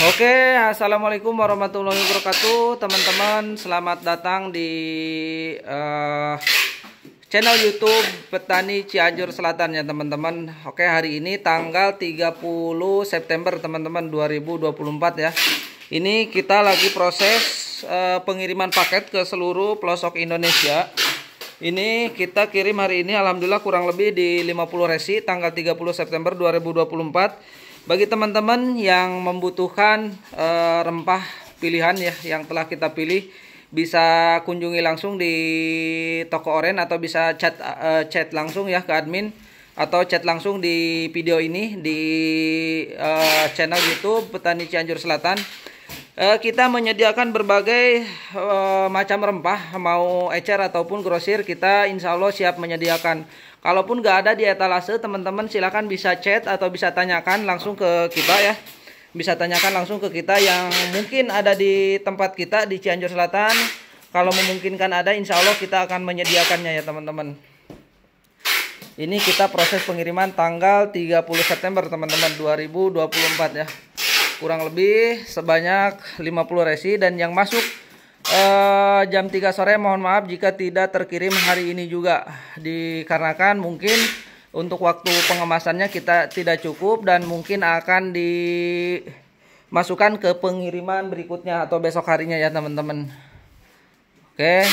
Oke, assalamualaikum warahmatullahi wabarakatuh, teman-teman. Selamat datang di uh, channel YouTube Petani Cianjur Selatan ya, teman-teman. Oke, hari ini tanggal 30 September, teman-teman 2024 ya. Ini kita lagi proses uh, pengiriman paket ke seluruh pelosok Indonesia. Ini kita kirim hari ini alhamdulillah kurang lebih di 50 resi tanggal 30 September 2024 bagi teman-teman yang membutuhkan uh, rempah pilihan ya yang telah kita pilih bisa kunjungi langsung di toko oren atau bisa chat uh, chat langsung ya ke admin atau chat langsung di video ini di uh, channel YouTube Petani Cianjur Selatan. Uh, kita menyediakan berbagai uh, macam rempah mau ecer ataupun grosir kita insya Allah siap menyediakan Kalaupun nggak ada di etalase, teman-teman silahkan bisa chat atau bisa tanyakan langsung ke kita ya. Bisa tanyakan langsung ke kita yang mungkin ada di tempat kita di Cianjur Selatan. Kalau memungkinkan ada, insya Allah kita akan menyediakannya ya teman-teman. Ini kita proses pengiriman tanggal 30 September teman-teman 2024 ya. Kurang lebih sebanyak 50 resi dan yang masuk uh, jam 3 sore mohon maaf jika tidak terkirim hari ini juga. Dikarenakan mungkin untuk waktu pengemasannya kita tidak cukup dan mungkin akan dimasukkan ke pengiriman berikutnya atau besok harinya ya teman-teman. Oke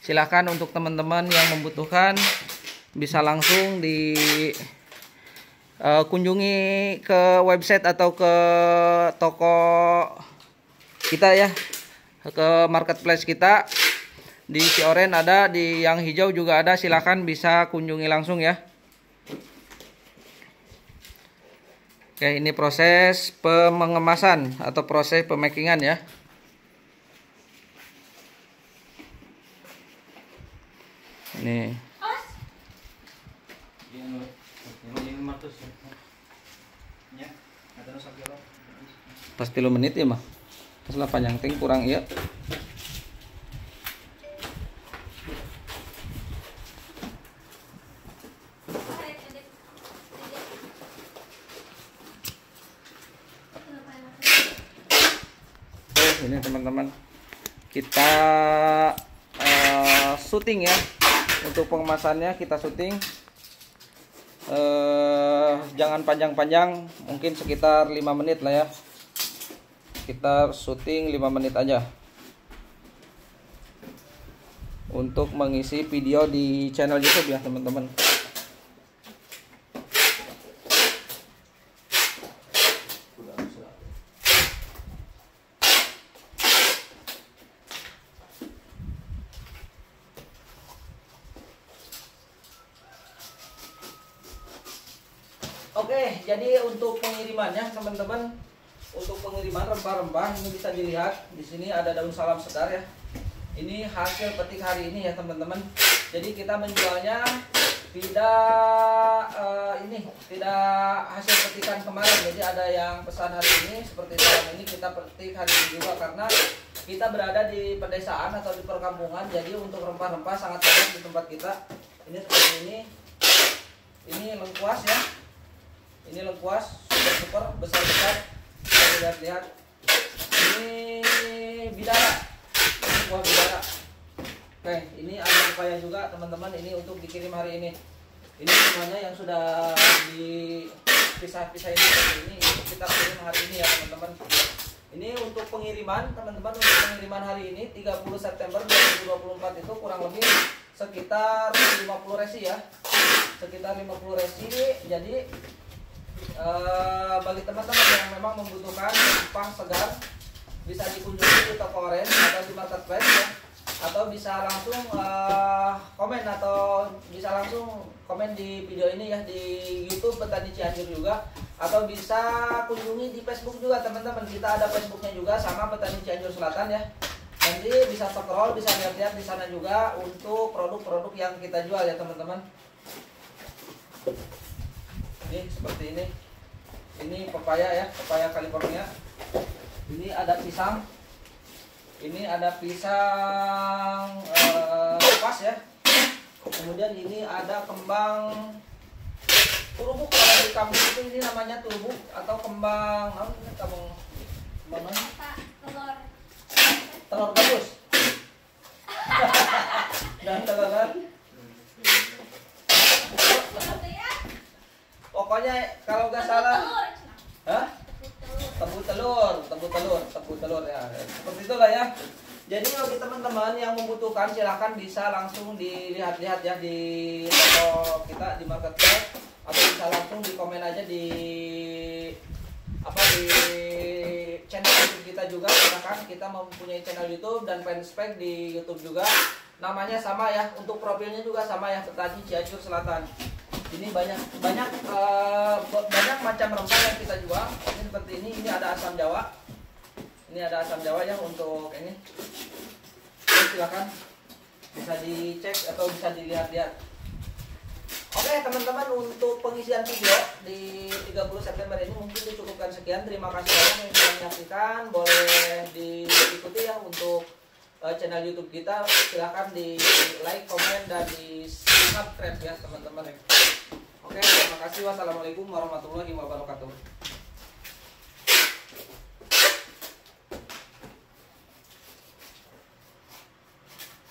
silahkan untuk teman-teman yang membutuhkan bisa langsung di uh, kunjungi ke website atau ke toko kita ya. Ke marketplace kita. Di Sioren ada di yang hijau juga ada. Silahkan bisa kunjungi langsung ya. Oke ini proses pengemasan atau proses pemakingan ya. Ini pasti lo menit ya mah setelah panjang ting kurang iya. Oke, ini teman-teman. Kita uh, syuting ya. Untuk pengemasannya kita syuting uh, jangan panjang-panjang mungkin sekitar 5 menit lah ya. Kita syuting 5 menit aja. Untuk mengisi video di channel YouTube ya teman-teman Oke, jadi untuk pengirimannya teman-teman untuk pengiriman rempah-rempah ini bisa dilihat di sini ada daun salam segar ya. Ini hasil petik hari ini ya teman-teman. Jadi kita menjualnya tidak uh, ini tidak hasil petikan kemarin. Jadi ada yang pesan hari ini seperti salam ini kita petik hari ini juga karena kita berada di pedesaan atau di perkampungan. Jadi untuk rempah-rempah sangat banyak di tempat kita. Ini seperti ini. Ini lengkuas ya ini lengkuas super super besar besar. Lihat-lihat. Ini bidara. Ini buah bidara. Oke ini ada upaya juga teman-teman ini untuk dikirim hari ini. Ini semuanya yang sudah dipisah-pisah ini. Ini kita kirim hari ini ya teman-teman. Ini untuk pengiriman teman-teman untuk pengiriman hari ini 30 September 2024 itu kurang lebih sekitar 50 resi ya. Sekitar 50 resi. Jadi Eh, bagi teman-teman yang memang membutuhkan rempah segar bisa dikunjungi di toko orange atau di marketplace ya. Atau bisa langsung uh, komen atau bisa langsung komen di video ini ya di YouTube Petani Cianjur juga. Atau bisa kunjungi di Facebook juga teman-teman. Kita ada Facebooknya juga sama Petani Cianjur Selatan ya. Nanti bisa scroll bisa lihat-lihat di sana juga untuk produk-produk yang kita jual ya teman-teman ini seperti ini. Ini pepaya ya, pepaya California. Ini ada pisang. Ini ada pisang eh, kupas ya. Kemudian ini ada kembang turubuk kalau di kampung itu ini namanya turubuk atau kembang apa ini kamu kembang mana? Telur. Telur bagus. Dan telur? Kan? pokoknya kalau nggak salah Hah? tebu telur tebu telur tebu telur ya. Seperti itulah ya. Jadi bagi teman-teman yang membutuhkan silahkan bisa langsung dilihat-lihat ya di toko kita di marketplace atau bisa langsung di komen aja di apa di channel YouTube kita juga. Silahkan kita mempunyai channel YouTube dan fanspage di YouTube juga. Namanya sama ya untuk profilnya juga sama ya Petani Cianjur Selatan ini banyak banyak uh, banyak macam rempah yang kita jual. Ini seperti ini ini ada asam jawa. Ini ada asam jawa yang untuk ini. Oke, silakan. Bisa dicek atau bisa dilihat-lihat. Oke teman-teman untuk pengisian video di 30 September ini mungkin dicukupkan sekian. Terima kasih banyak yang sudah menyaksikan. Boleh diikuti ya untuk uh, channel YouTube kita. Silahkan di like, komen dan di subscribe ya teman-teman kasih. Wassalamualaikum warahmatullahi wabarakatuh